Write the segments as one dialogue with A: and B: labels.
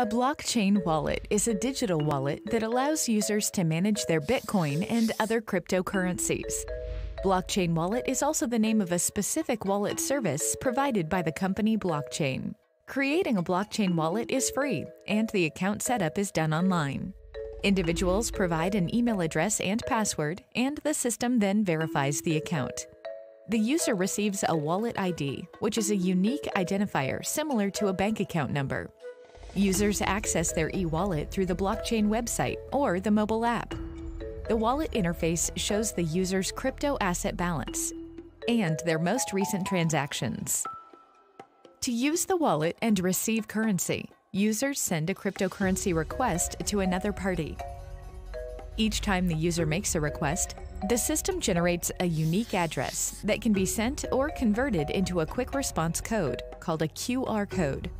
A: A blockchain wallet is a digital wallet that allows users to manage their Bitcoin and other cryptocurrencies. Blockchain Wallet is also the name of a specific wallet service provided by the company Blockchain. Creating a blockchain wallet is free, and the account setup is done online. Individuals provide an email address and password, and the system then verifies the account. The user receives a wallet ID, which is a unique identifier similar to a bank account number. Users access their e wallet through the blockchain website or the mobile app. The wallet interface shows the user's crypto asset balance and their most recent transactions. To use the wallet and receive currency, users send a cryptocurrency request to another party. Each time the user makes a request, the system generates a unique address that can be sent or converted into a quick response code called a QR code.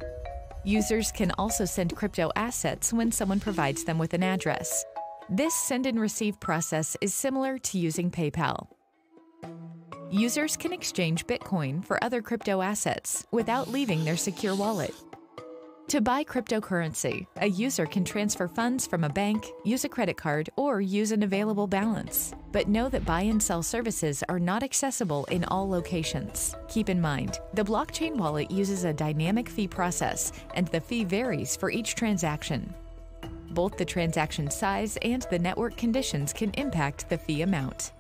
A: Users can also send crypto assets when someone provides them with an address. This send and receive process is similar to using PayPal. Users can exchange Bitcoin for other crypto assets without leaving their secure wallet. To buy cryptocurrency, a user can transfer funds from a bank, use a credit card, or use an available balance. But know that buy and sell services are not accessible in all locations. Keep in mind, the blockchain wallet uses a dynamic fee process, and the fee varies for each transaction. Both the transaction size and the network conditions can impact the fee amount.